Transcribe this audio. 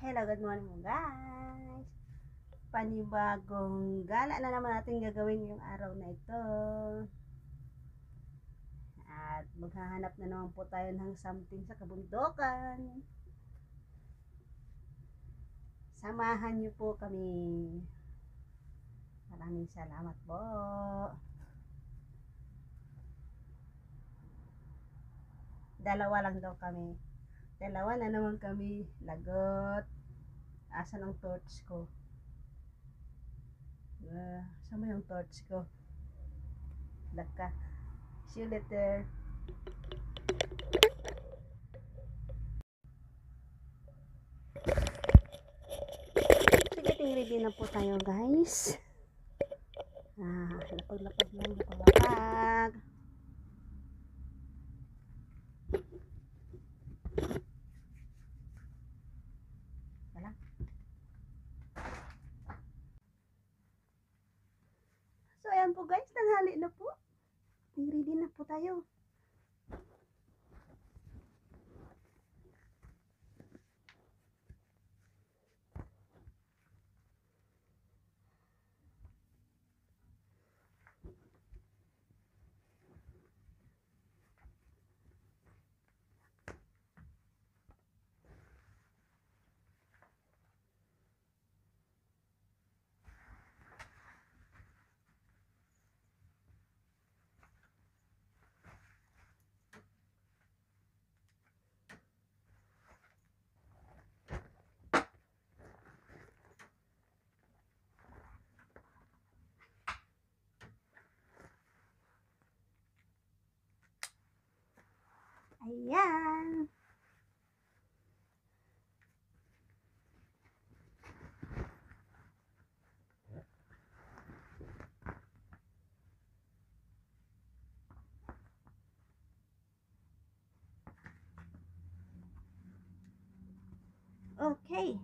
Hello, good morning mo guys. Panibagong gala na naman natin gagawin yung araw na ito. At maghahanap na naman po tayo ng something sa kabundukan. Samahan niyo po kami. Maraming salamat po. Dalawa lang daw kami. Dalawa na naman kami. Lagot. Asan ang torch ko? Uh, saan mo yung torch ko? Laka. See you later. Sige, ting ready na po tayo guys. Ah, lapag-lapag lang, lapag-lapag. Wala. So, po guys, tanghali na po. Ready na po tayo. Ayan. Okay.